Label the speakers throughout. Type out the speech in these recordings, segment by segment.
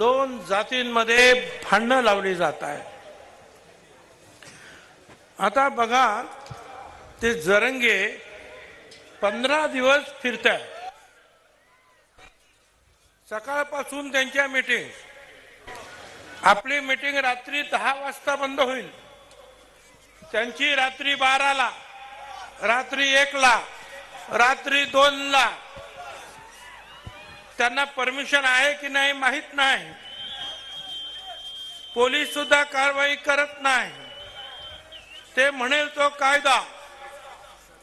Speaker 1: दोन जातींमध्ये भांडणं लावली जात आहे आता बघा ते जरंगे पंधरा दिवस फिरत सकाळपासून त्यांच्या मीटिंग आपली मीटिंग रात्री दहा वाजता बंद होईल. त्यांची रात्री बाराला रात्री एकला रात्री दोनला त्यांना परमिशन आहे की नाही माहीत नाही. पोलीस सुद्धा कारवाई करत नाही. ते म्हणेल तो कायदा.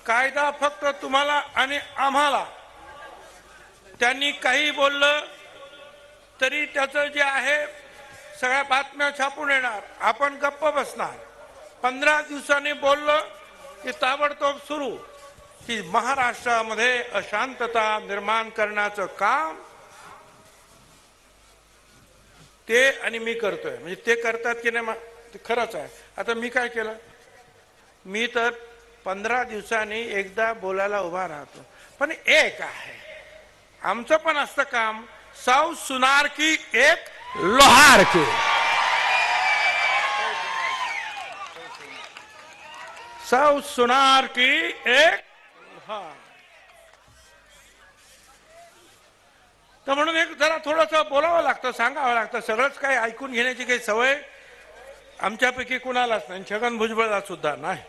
Speaker 1: कायदा फक्त तुम्हाला आणि आम्हाला. त्यांनी काही बोललं तरी त्याचं जे आहे सगळ्या बातम्या छापून येणार. आपण गप्प बसणार. पंधरा दिवसांनी बोललं की ताबडतोब सुरू. की महाराष्ट्रामध्ये अशांतता निर्माण करण्याचं काम ते आणि मी करतोय. म्हणजे ते करतात की नाही ते खरंच आहे. आता मी काय केलं? मी तर पंधरा दिवसांनी एकदा बोलायला उभा राहतो. पण एक आहे. आमचं पण असतं काम साऊ सुनार की एक लोहार की. साऊ सुनार की एक लोहार. तर म्हणून एक जरा थोडंसं बोलावं लागतं सांगावं लागतं. सगळंच काही ऐकून घेण्याची काही सवय आमच्यापैकी कुणालाच नाही. छगन भुजबळला सुद्धा नाही.